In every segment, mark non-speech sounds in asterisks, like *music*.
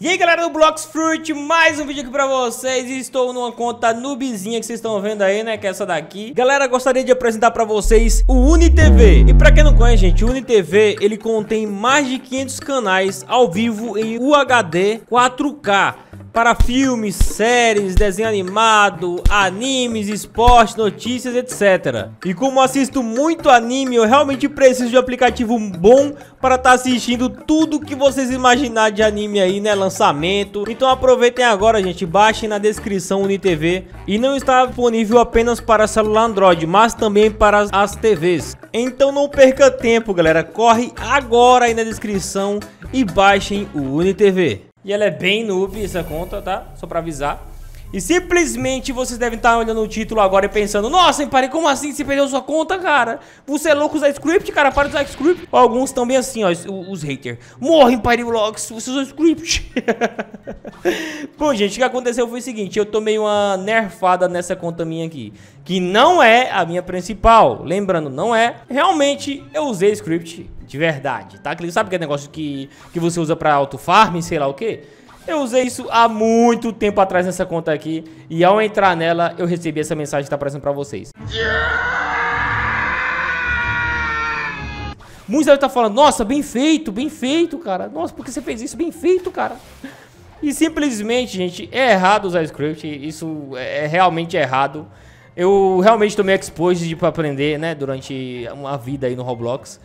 E aí galera do Blocks Fruit, mais um vídeo aqui pra vocês. Estou numa conta noobzinha que vocês estão vendo aí, né, que é essa daqui. Galera, gostaria de apresentar pra vocês o UniTV. E pra quem não conhece, gente, o UniTV, ele contém mais de 500 canais ao vivo em UHD 4K para filmes, séries, desenho animado, animes, esporte, notícias, etc. E como assisto muito anime, eu realmente preciso de um aplicativo bom para estar tá assistindo tudo que vocês imaginar de anime aí, né, lançamento. Então aproveitem agora, gente, baixem na descrição UniTV e não está disponível apenas para celular Android, mas também para as TVs. Então não perca tempo, galera, corre agora aí na descrição e baixem o UniTV. E ela é bem noob, essa conta, tá? Só pra avisar. E simplesmente vocês devem estar olhando o título agora e pensando Nossa, Impari, como assim você perdeu sua conta, cara? Você é louco usar script, cara? Para de usar script Alguns também assim, ó, os, os haters Morre, Impari Vlogs, você usou script *laughs* Bom, gente, o que aconteceu foi o seguinte Eu tomei uma nerfada nessa conta minha aqui Que não é a minha principal Lembrando, não é Realmente, eu usei script de verdade, tá? Sabe aquele negócio que, que você usa pra auto farm, sei lá o que? Eu usei isso há muito tempo atrás nessa conta aqui e ao entrar nela eu recebi essa mensagem que tá aparecendo pra vocês. Muitos devem estar falando, nossa, bem feito, bem feito, cara. Nossa, por que você fez isso? Bem feito, cara. E simplesmente, gente, é errado usar script, isso é realmente errado. Eu realmente tomei exposed para aprender, né, durante uma vida aí no Roblox.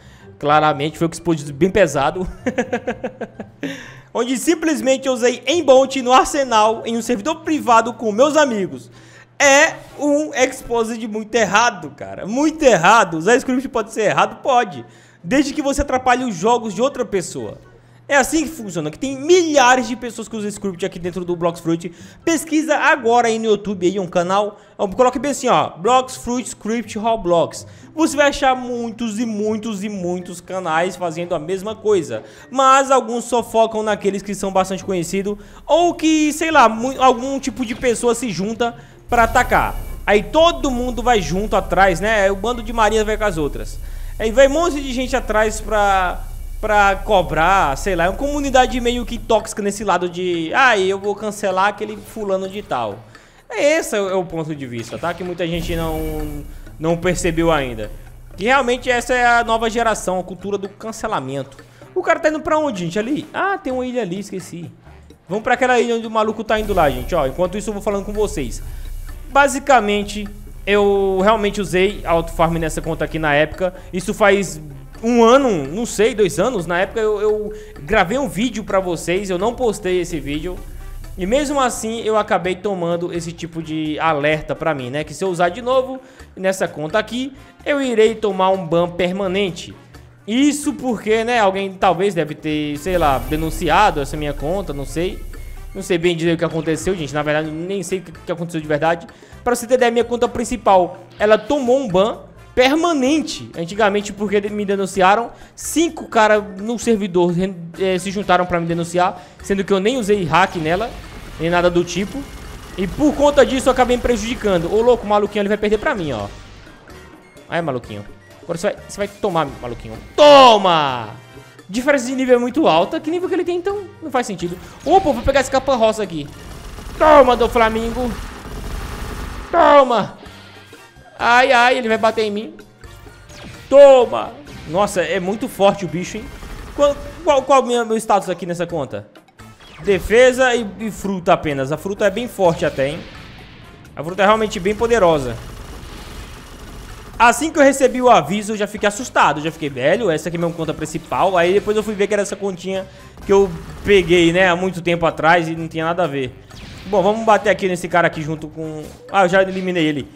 Claramente foi um exposed bem pesado. *laughs* onde simplesmente eu usei Embolt no arsenal em um servidor privado com meus amigos. É um exposed muito errado, cara. Muito errado. Usar script pode ser errado? Pode. Desde que você atrapalhe os jogos de outra pessoa. É assim que funciona, que tem milhares de pessoas que usam script aqui dentro do Blocks Fruit. Pesquisa agora aí no YouTube aí um canal, coloque bem assim, ó, Blocks Fruit Script Roblox. Você vai achar muitos e muitos e muitos canais fazendo a mesma coisa, mas alguns só focam naqueles que são bastante conhecidos ou que, sei lá, algum tipo de pessoa se junta para atacar. Aí todo mundo vai junto atrás, né? O bando de marinha vai com as outras. Aí vai um monte de gente atrás pra pra cobrar, sei lá, é uma comunidade meio que tóxica nesse lado de, ah, eu vou cancelar aquele fulano de tal. Esse é o ponto de vista, tá? Que muita gente não, não percebeu ainda. Que realmente essa é a nova geração, a cultura do cancelamento. O cara tá indo pra onde, gente? Ali? Ah, tem uma ilha ali, esqueci. Vamos pra aquela ilha onde o maluco tá indo lá, gente, ó. Enquanto isso eu vou falando com vocês. Basicamente, eu realmente usei Auto Farm nessa conta aqui na época. Isso faz um ano, não sei, dois anos. Na época eu, eu gravei um vídeo pra vocês, eu não postei esse vídeo. E mesmo assim eu acabei tomando esse tipo de alerta pra mim, né? Que se eu usar de novo nessa conta aqui, eu irei tomar um ban permanente. Isso porque, né, alguém talvez deve ter, sei lá, denunciado essa minha conta, não sei. Não sei bem dizer o que aconteceu, gente. Na verdade, nem sei o que aconteceu de verdade. Pra você ter ideia, minha conta principal, ela tomou um ban permanente. Antigamente, porque me denunciaram, cinco caras no servidor é, se juntaram para me denunciar, sendo que eu nem usei hack nela, nem nada do tipo. E por conta disso eu acabei me prejudicando. Ô louco, o maluquinho ele vai perder pra mim, ó. Aí, maluquinho. Agora você vai, você vai tomar, maluquinho. Toma! Diferença de nível é muito alta. Que nível que ele tem, então? Não faz sentido. Opa, vou pegar esse capa roça aqui. Toma, do Flamingo. Toma! Ai, ai, ele vai bater em mim. Toma! Nossa, é muito forte o bicho, hein? Qual, qual, qual é o meu, status aqui nessa conta? Defesa e, e, fruta apenas. A fruta é bem forte até, hein? A fruta é realmente bem poderosa. Assim que eu recebi o aviso, eu já fiquei assustado. Já fiquei, velho, essa aqui é minha conta principal. Aí depois eu fui ver que era essa continha que eu peguei, né, há muito tempo atrás e não tinha nada a ver. Bom, vamos bater aqui nesse cara aqui junto com... Ah, eu já eliminei ele.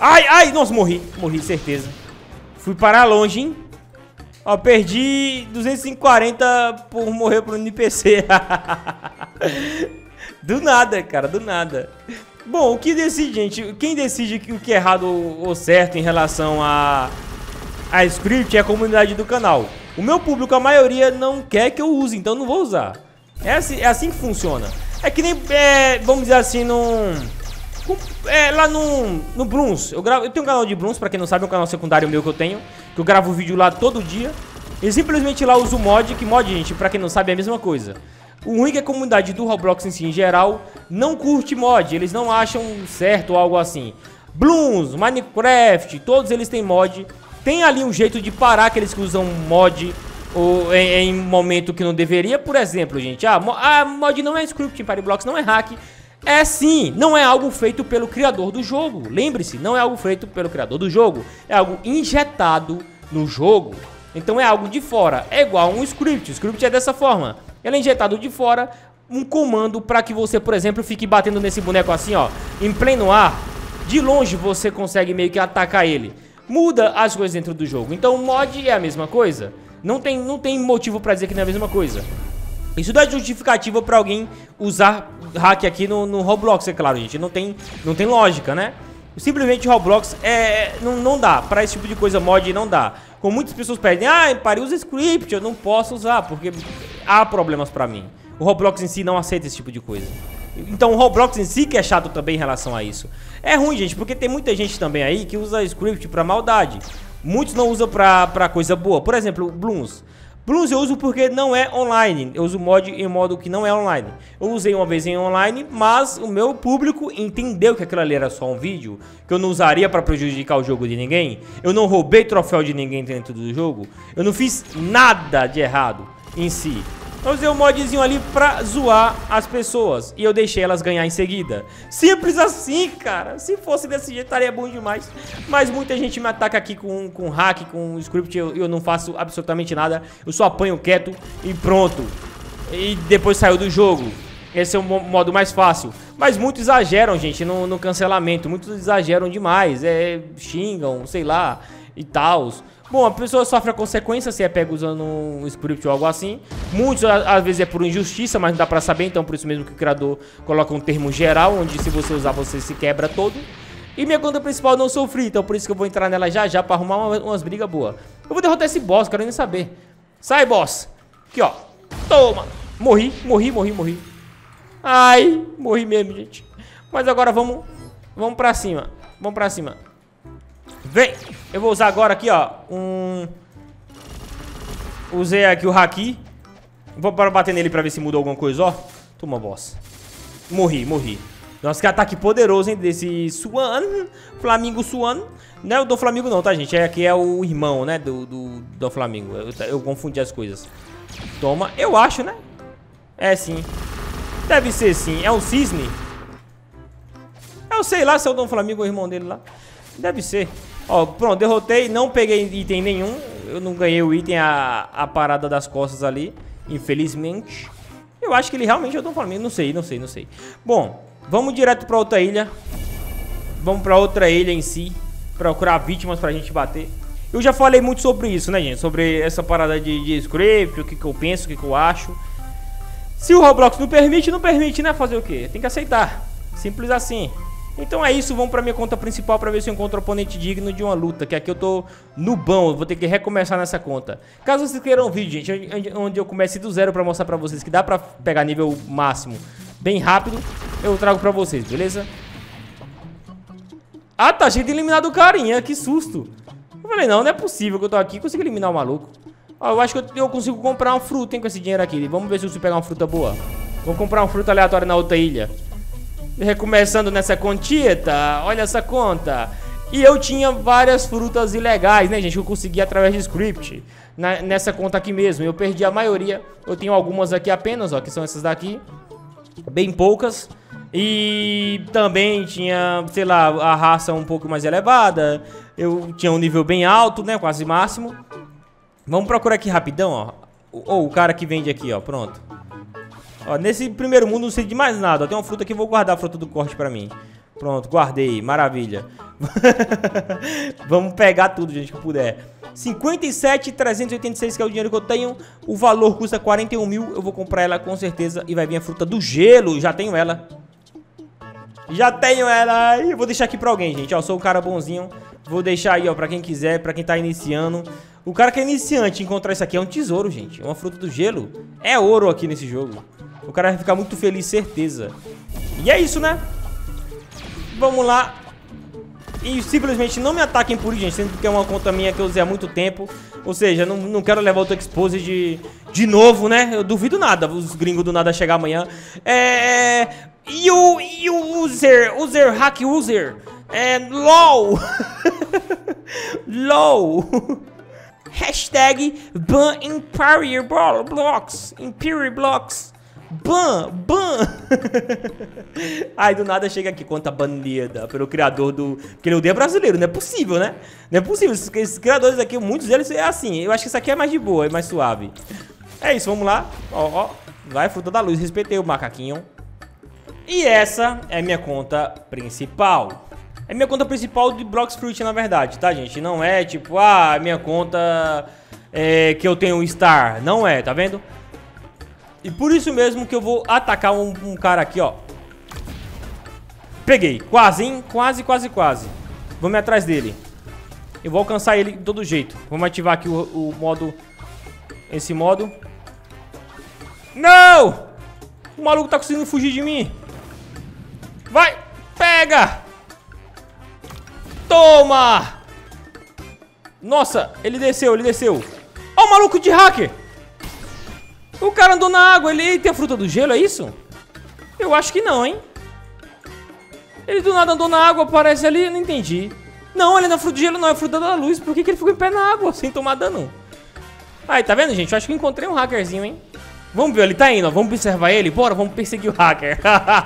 Ai, ai, nossa, morri. Morri, certeza. Fui parar longe, hein? Ó, perdi 240 por morrer pro NPC. *laughs* do nada, cara, do nada. Bom, o que decide, gente? Quem decide o que é errado ou certo em relação a, a script é a comunidade do canal. O meu público, a maioria, não quer que eu use, então não vou usar. É assim, é assim que funciona. É que nem, é, vamos dizer assim, num é, lá no, no Bruns. Eu, gravo, eu tenho um canal de Bruns, pra quem não sabe, é um canal secundário meu que eu tenho. Que eu gravo vídeo lá todo dia. E simplesmente lá uso mod, que mod, gente, pra quem não sabe, é a mesma coisa. O ruim é que a comunidade do Roblox em si, em geral, não curte mod. Eles não acham certo ou algo assim. Blooms, Minecraft, todos eles têm mod. Tem ali um jeito de parar aqueles que usam mod ou em, em momento que não deveria. Por exemplo, gente, ah, mo ah, mod não é script em Partyblocks, não é hack. É sim, não é algo feito pelo criador do jogo. Lembre-se, não é algo feito pelo criador do jogo. É algo injetado no jogo. Então é algo de fora. É igual um script. O script é dessa forma. Ele é injetado de fora, um comando para que você, por exemplo, fique batendo nesse boneco assim, ó, em pleno ar. De longe você consegue meio que atacar ele. Muda as coisas dentro do jogo. Então o mod é a mesma coisa. Não tem, não tem motivo para dizer que não é a mesma coisa. Isso não é justificativa para alguém usar hack aqui no, no, Roblox, é claro, gente. Não tem, não tem lógica, né? Simplesmente Roblox é, não, não dá. Para esse tipo de coisa mod não dá. Como muitas pessoas pedem, ah, pare, usa script, eu não posso usar, porque há problemas para mim. O Roblox em si não aceita esse tipo de coisa. Então o Roblox em si que é chato também em relação a isso. É ruim, gente, porque tem muita gente também aí que usa script pra maldade. Muitos não usam pra, pra coisa boa. Por exemplo, Blooms. Blooms eu uso porque não é online. Eu uso mod em modo que não é online. Eu usei uma vez em online, mas o meu público entendeu que aquilo ali era só um vídeo, que eu não usaria para prejudicar o jogo de ninguém. Eu não roubei troféu de ninguém dentro do jogo. Eu não fiz nada de errado em si. Eu usei um modzinho ali pra zoar as pessoas. E eu deixei elas ganhar em seguida. Simples assim, cara. Se fosse desse jeito, estaria bom demais. Mas muita gente me ataca aqui com, com hack, com script. Eu, eu não faço absolutamente nada. Eu só apanho quieto e pronto. E depois saiu do jogo. Esse é o modo mais fácil. Mas muitos exageram, gente, no, no cancelamento. Muitos exageram demais. É, xingam, sei lá, e tal. Bom, a pessoa sofre a consequência se é pego usando um script ou algo assim. Muitos, às vezes, é por injustiça, mas não dá pra saber. Então, por isso mesmo que o criador coloca um termo geral, onde se você usar, você se quebra todo. E minha conta principal não sofri, então por isso que eu vou entrar nela já já pra arrumar uma, umas brigas boas. Eu vou derrotar esse boss, quero nem saber. Sai, boss. Aqui, ó. Toma. Morri, morri, morri, morri. Ai, morri mesmo, gente. Mas agora vamos, vamos pra cima. Vamos pra cima. Vem! Eu vou usar agora aqui, ó, um... Usei aqui o Haki. Vou bater nele pra ver se mudou alguma coisa, ó. Toma, boss. Morri, morri. Nossa, que ataque poderoso, hein, desse Swan. Flamingo Swan. Não é o do Flamengo não, tá, gente? É aqui é o irmão, né, do, do, do Flamengo. Eu, eu confundi as coisas. Toma. Eu acho, né? É, sim. Deve ser, sim. É um cisne? Eu sei lá se é o Dom Flamengo ou o irmão dele lá. Deve ser. Ó, pronto, derrotei, não peguei item nenhum. Eu não ganhei o item, a, a parada das costas ali, infelizmente. Eu acho que ele realmente é o Flamengo, não sei, não sei, não sei. Bom, vamos direto pra outra ilha. Vamos pra outra ilha em si, procurar vítimas pra gente bater. Eu já falei muito sobre isso, né, gente? Sobre essa parada de, de script, o que, que eu penso, o que, que eu acho. Se o Roblox não permite, não permite, né? Fazer o quê? Tem que aceitar. Simples assim. Então é isso, vamos pra minha conta principal pra ver se eu encontro um oponente digno de uma luta, que aqui eu tô no bom, vou ter que recomeçar nessa conta. Caso vocês queiram um vídeo, gente, onde eu comece do zero pra mostrar pra vocês que dá pra pegar nível máximo bem rápido, eu trago pra vocês, beleza? Ah, tá cheio de eliminar do carinha, que susto. Eu falei, não, não é possível que eu tô aqui consigo eliminar o maluco. Ó, eu acho que eu consigo comprar uma fruta, hein, com esse dinheiro aqui. Vamos ver se eu consigo pegar uma fruta boa. Vou comprar uma fruta aleatória na outra ilha. Recomeçando nessa tá? Olha essa conta. E eu tinha várias frutas ilegais, né, gente? Que eu consegui através de script. Na, nessa conta aqui mesmo. Eu perdi a maioria. Eu tenho algumas aqui apenas, ó. Que são essas daqui. Bem poucas. E também tinha, sei lá, a raça um pouco mais elevada. Eu tinha um nível bem alto, né? Quase máximo. Vamos procurar aqui rapidão, ó. Ou o cara que vende aqui, ó. Pronto. Ó, nesse primeiro mundo não sei de mais nada. Ó, tem uma fruta aqui, vou guardar a fruta do corte pra mim. Pronto, guardei. Maravilha. *laughs* Vamos pegar tudo, gente, que puder. 57,386 que é o dinheiro que eu tenho. O valor custa 41 mil. Eu vou comprar ela com certeza. E vai vir a fruta do gelo. Já tenho ela. Já tenho ela. Eu vou deixar aqui pra alguém, gente. Ó, sou o cara bonzinho. Vou deixar aí, ó, pra quem quiser, pra quem tá iniciando. O cara que é iniciante encontrar isso aqui é um tesouro, gente. É uma fruta do gelo. É ouro aqui nesse jogo. O cara vai ficar muito feliz, certeza. E é isso, né? Vamos lá. E simplesmente não me ataquem por isso, gente. Sendo que é uma conta minha que eu usei há muito tempo. Ou seja, não, não quero levar outro expose de, De novo, né? Eu duvido nada os gringos do nada chegar amanhã. É. You, you user, user, hack user. É. LOL. *laughs* LOL. *laughs* Hashtag ban Imperial Blocks. Imperial Blocks. Ban, ban. *laughs* Aí do nada chega aqui, conta banida pelo criador do. Porque ele odeia brasileiro, não é possível, né? Não é possível. Esses, esses criadores aqui, muitos deles é assim. Eu acho que isso aqui é mais de boa, é mais suave. É isso, vamos lá. Ó, ó. Vai, fruta da luz. Respeitei o macaquinho. E essa é minha conta principal. É minha conta principal de Blocks Fruit, na verdade, tá, gente? Não é tipo, ah, minha conta é, que eu tenho Star. Não é, tá vendo? E por isso mesmo que eu vou atacar um, um cara aqui, ó. Peguei. Quase, hein? Quase, quase, quase. Vamos atrás dele. Eu vou alcançar ele de todo jeito. Vamos ativar aqui o, o modo... Esse modo. Não! O maluco tá conseguindo fugir de mim. Vai! Pega! Toma! Nossa, ele desceu, ele desceu. Ó o maluco de hacker! O cara andou na água, ele tem a fruta do gelo, é isso? Eu acho que não, hein? Ele do nada andou na água, aparece ali, eu não entendi. Não, ele não é fruta do gelo, não, é fruta da luz. Por que, que ele ficou em pé na água, sem tomar dano? Aí, tá vendo, gente? Eu acho que encontrei um hackerzinho, hein? Vamos ver, ele tá indo, ó. Vamos observar ele? Bora, vamos perseguir o hacker.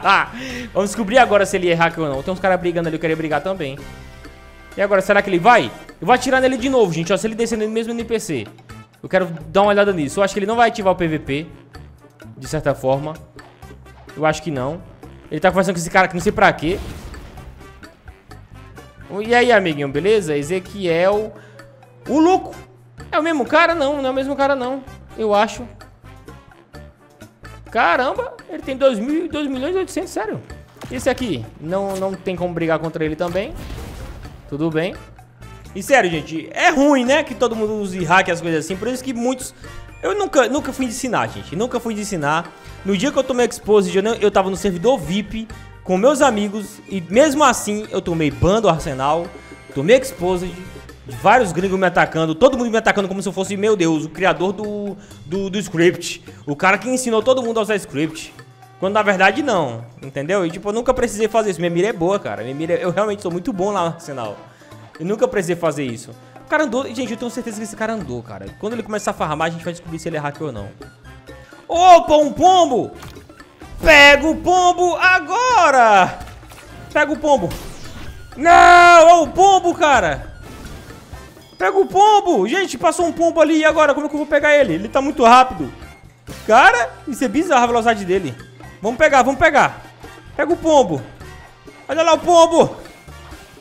*laughs* vamos descobrir agora se ele é hacker ou não. Tem uns caras brigando ali, eu queria brigar também. E agora, será que ele vai? Eu vou atirar nele de novo, gente, ó. Se ele descer no mesmo NPC. Eu quero dar uma olhada nisso. Eu acho que ele não vai ativar o PVP. De certa forma. Eu acho que não. Ele tá conversando com esse cara que não sei pra quê. E aí, amiguinho, beleza? Ezequiel. O louco. É o mesmo cara? Não, não é o mesmo cara, não. Eu acho. Caramba, ele tem 2, mil, 2 milhões e 800, sério. Esse aqui, não, não tem como brigar contra ele também. Tudo bem. E sério, gente, é ruim, né? Que todo mundo use hack as coisas assim. Por isso que muitos... Eu nunca, nunca fui ensinar, gente. Nunca fui ensinar. No dia que eu tomei Exposed, eu, eu tava no servidor VIP com meus amigos. E mesmo assim, eu tomei ban do Arsenal. Tomei Exposed. Vários gringos me atacando, todo mundo me atacando como se eu fosse, meu Deus, o criador do, do, do script. O cara que ensinou todo mundo a usar script. Quando na verdade não, entendeu? E tipo, eu nunca precisei fazer isso. Minha mira é boa, cara. Minha mira, eu realmente sou muito bom lá no Arsenal. Eu nunca precisei fazer isso. O cara andou, gente, eu tenho certeza que esse cara andou, cara. Quando ele começar a farmar, a gente vai descobrir se ele é hacker ou não. Opa, um pombo! Pega o pombo agora! Pega o pombo. Não, o pombo, cara. Pega o pombo! Gente, passou um pombo ali e agora? Como é que eu vou pegar ele? Ele tá muito rápido. Cara, isso é bizarro a velocidade dele. Vamos pegar, vamos pegar. Pega o pombo. Olha lá o pombo.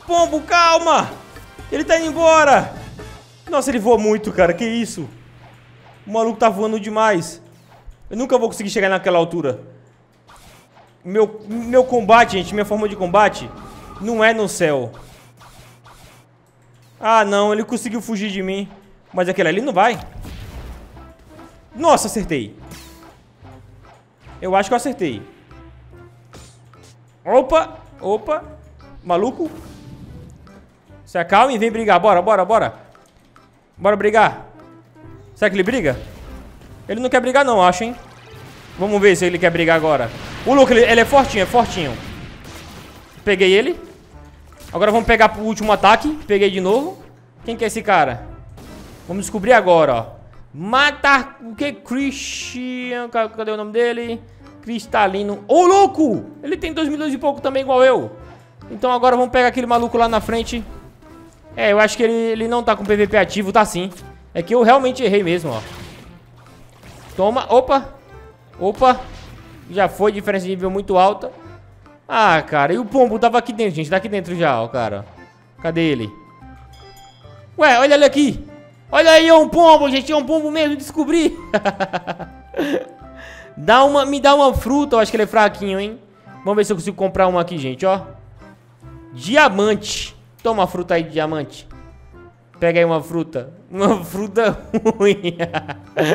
Pombo, calma. Ele tá indo embora. Nossa, ele voa muito, cara. Que isso? O maluco tá voando demais. Eu nunca vou conseguir chegar naquela altura. Meu, meu combate, gente, minha forma de combate não é no céu. Ah, não, ele conseguiu fugir de mim. Mas aquele ali não vai. Nossa, acertei. Eu acho que eu acertei. Opa, opa. Maluco. Se acalme e vem brigar. Bora, bora, bora. Bora brigar. Será que ele briga? Ele não quer brigar não, acho, hein? Vamos ver se ele quer brigar agora. O louco, ele, ele é fortinho, é fortinho. Peguei ele. Agora vamos pegar o último ataque. Peguei de novo. Quem que é esse cara? Vamos descobrir agora, ó. Matar... O que? Christian... Cadê o nome dele? Cristalino. Ô, louco! Ele tem 2 milhões e pouco também, igual eu. Então agora vamos pegar aquele maluco lá na frente. É, eu acho que ele, ele não tá com PVP ativo, tá sim. É que eu realmente errei mesmo, ó. Toma. Opa. Opa. Já foi, diferença de nível muito alta. Ah, cara, e o pombo tava aqui dentro, gente. Tá aqui dentro já, ó, cara. Cadê ele? Ué, olha ele aqui. Olha aí, é um pombo, gente. É um pombo mesmo, descobri. *laughs* dá uma, me dá uma fruta. Eu acho que ele é fraquinho, hein. Vamos ver se eu consigo comprar uma aqui, gente, ó. Diamante. Toma a fruta aí de diamante. Pega aí uma fruta. Uma *laughs* fruta ruim.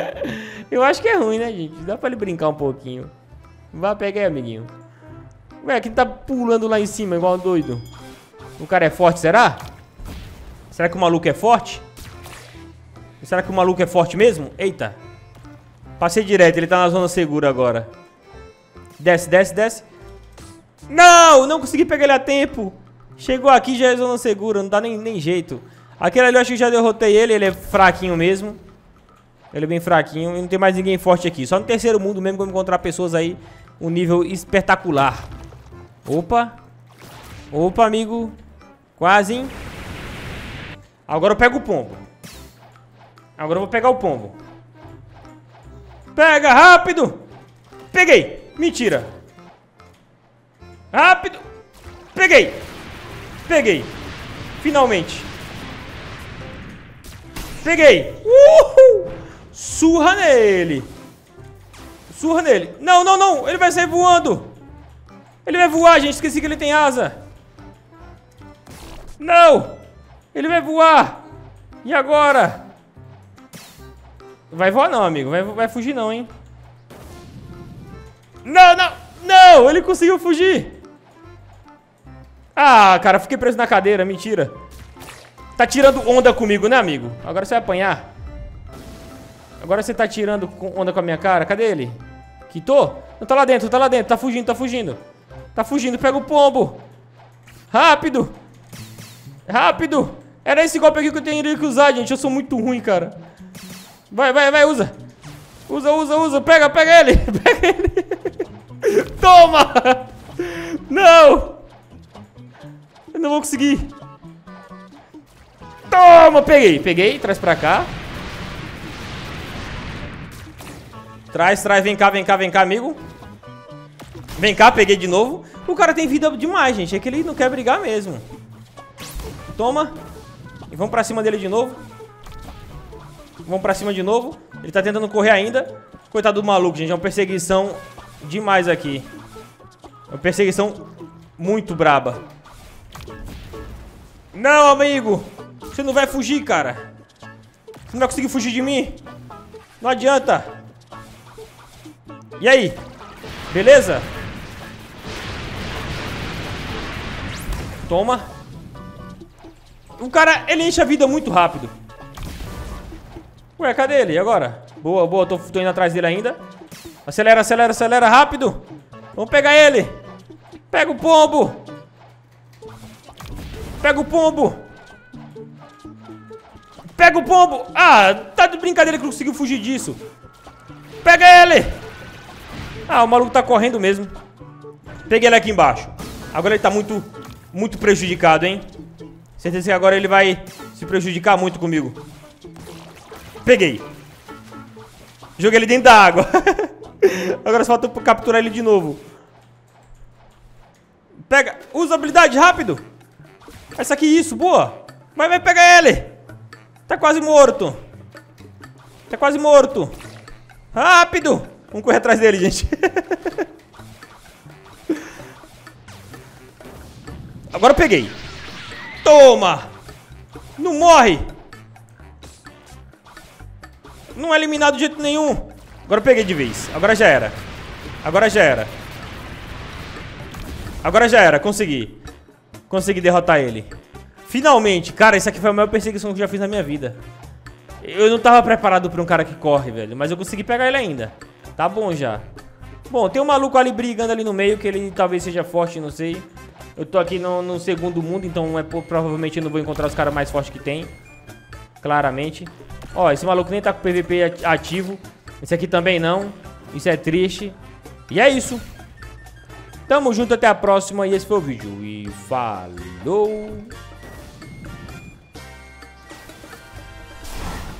*laughs* eu acho que é ruim, né, gente? Dá pra ele brincar um pouquinho. Vai, pega aí, amiguinho. Ué, quem tá pulando lá em cima igual um doido? O cara é forte, será? Será que o maluco é forte? Será que o maluco é forte mesmo? Eita. Passei direto, ele tá na zona segura agora. Desce, desce, desce. Não, não consegui pegar ele a tempo. Chegou aqui, já é zona segura, não dá nem, nem jeito. Aquele ali eu acho que já derrotei ele, ele é fraquinho mesmo. Ele é bem fraquinho e não tem mais ninguém forte aqui. Só no terceiro mundo mesmo que eu vou encontrar pessoas aí um nível espetacular. Opa. Opa, amigo. Quase, hein? Agora eu pego o pombo. Agora eu vou pegar o pombo. Pega, rápido! Peguei! Mentira! Rápido! Peguei! Peguei! Finalmente! Peguei! Uhul! Surra nele! Surra nele! Não, não, não! Ele vai sair voando! Ele vai voar, gente! Esqueci que ele tem asa! Não! Ele vai voar! E agora? Vai voar não, amigo. Vai, vai fugir não, hein? Não, não! Não! Ele conseguiu fugir! Ah, cara, fiquei preso na cadeira. Mentira. Tá tirando onda comigo, né, amigo? Agora você vai apanhar. Agora você tá tirando onda com a minha cara. Cadê ele? Quitou? Não, tá lá dentro, tá lá dentro. Tá fugindo, tá fugindo. Tá fugindo. Pega o pombo. Rápido. Rápido. Era esse golpe aqui que eu tenho que usar, gente. Eu sou muito ruim, cara. Vai, vai, vai, usa. Usa, usa, usa. Pega, pega ele. *laughs* Pega ele. Toma. Não. Eu não vou conseguir. Toma, peguei. Peguei, traz pra cá. Traz, traz, vem cá, vem cá, vem cá, amigo. Vem cá, peguei de novo. O cara tem vida demais, gente. É que ele não quer brigar mesmo. Toma. E vamos pra cima dele de novo. Vamos pra cima de novo. Ele tá tentando correr ainda. Coitado do maluco, gente. É uma perseguição demais aqui. É uma perseguição muito braba. Não, amigo. Você não vai fugir, cara. Você não vai conseguir fugir de mim. Não adianta. E aí? Beleza? Toma. O cara, ele enche a vida muito rápido. Ué, cadê ele? E agora? Boa, boa, tô, tô indo atrás dele ainda. Acelera, acelera, acelera, rápido. Vamos pegar ele. Pega o pombo. Pega o pombo. Pega o pombo. Ah, tá de brincadeira que conseguiu fugir disso. Pega ele. Ah, o maluco tá correndo mesmo. Peguei ele aqui embaixo. Agora ele tá muito, muito prejudicado, hein? Certeza que agora ele vai se prejudicar muito comigo. Peguei. Joguei ele dentro da água. *laughs* Agora só falta capturar ele de novo. Pega. Usa habilidade, rápido. Essa aqui, isso, boa. Vai, vai pegar ele. Tá quase morto. Tá quase morto. Rápido. Vamos correr atrás dele, gente. *laughs* Agora eu peguei. Toma. Não morre. Não é eliminado de jeito nenhum. Agora eu peguei de vez. Agora já era. Agora já era. Agora já era. Consegui. Consegui derrotar ele. Finalmente. Cara, isso aqui foi a maior perseguição que eu já fiz na minha vida. Eu não tava preparado pra um cara que corre, velho. Mas eu consegui pegar ele ainda. Tá bom já. Bom, tem um maluco ali brigando ali no meio, que ele talvez seja forte, não sei. Eu tô aqui no, no segundo mundo, então é, provavelmente eu não vou encontrar os caras mais fortes que tem. Claramente. Ó, esse maluco nem tá com PVP ativo. Esse aqui também não. Isso é triste. E é isso. Tamo junto, até a próxima. E esse foi o vídeo. E falou!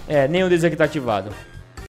É, nenhum deles aqui tá ativado.